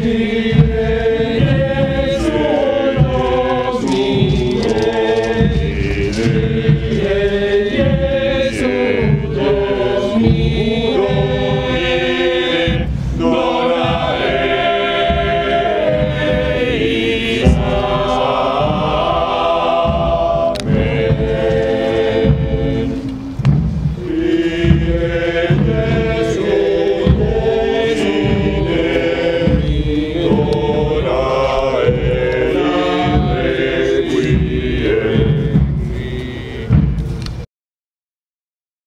He